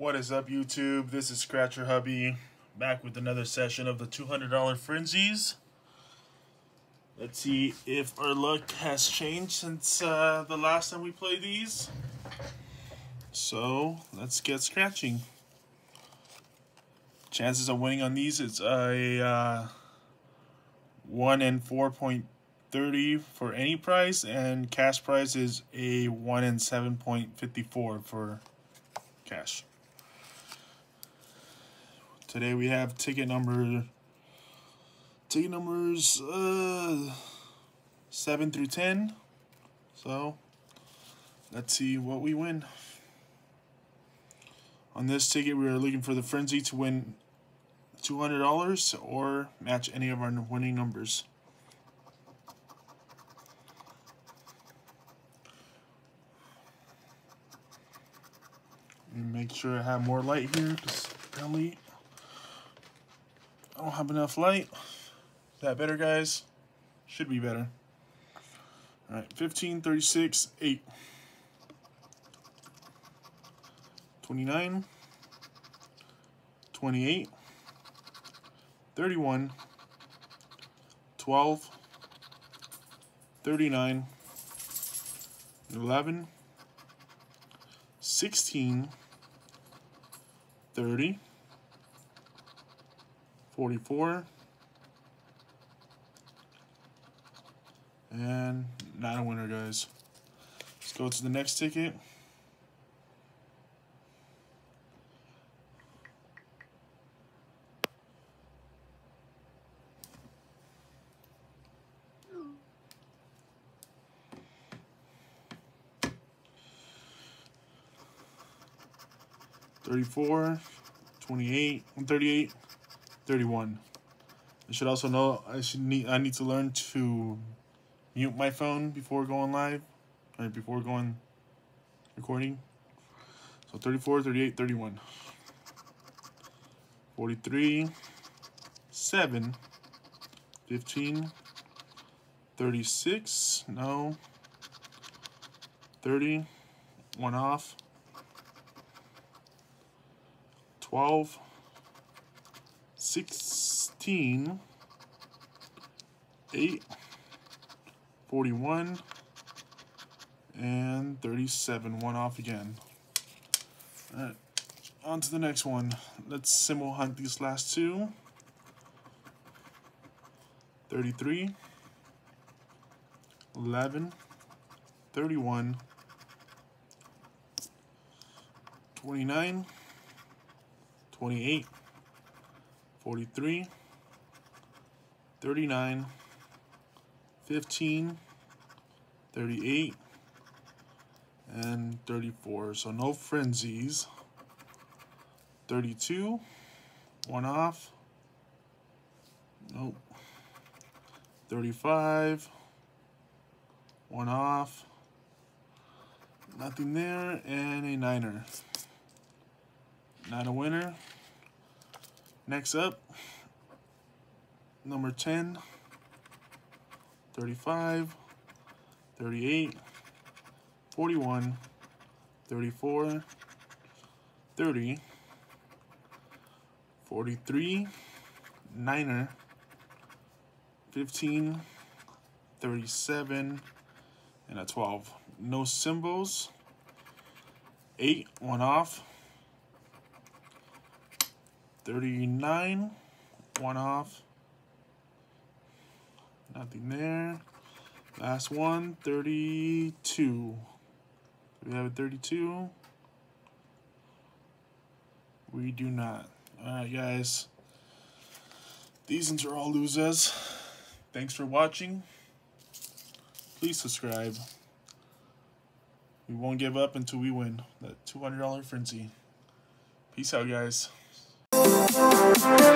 What is up, YouTube? This is Scratcher Hubby back with another session of the $200 Frenzies. Let's see if our luck has changed since uh, the last time we played these. So, let's get scratching. Chances of winning on these is a uh, 1 in 4.30 for any price, and cash price is a 1 in 7.54 for cash. Today we have ticket number ticket numbers uh, 7 through 10. So, let's see what we win. On this ticket, we are looking for the Frenzy to win $200 or match any of our winning numbers. Make sure I have more light here because apparently I don't have enough light. Is that better, guys? Should be better. All right, 15, 36, 8. 29, 28, 31, 12, 39, 11, 16, 30, 44, and not a winner, guys. Let's go to the next ticket. Thirty-four, twenty-eight, thirty-eight, thirty-one. I should also know I should need I need to learn to mute my phone before going live or before going recording. So 34, 38, 31. 43, 7, 15, 36, no, 30, one off, 12, 16, 8, 41, and 37, one off again. All right, on to the next one. Let's symbol hunt these last two. 33, 11, 31, 29, 28, 43, 39, 15, 38, and 34. So no frenzies. 32, one off. Nope. 35, one off. Nothing there, and a niner. Not a winner. Next up, number 10, 35, 38, 41, 34, 30, 43, niner, 15, 37, and a 12. No symbols. 8, one off. 39, one off. Nothing there. Last one, 32. Do we have a 32? We do not. Alright, guys. These ones are all losers. Thanks for watching. Please subscribe. We won't give up until we win that $200 frenzy. Peace out, guys. Thank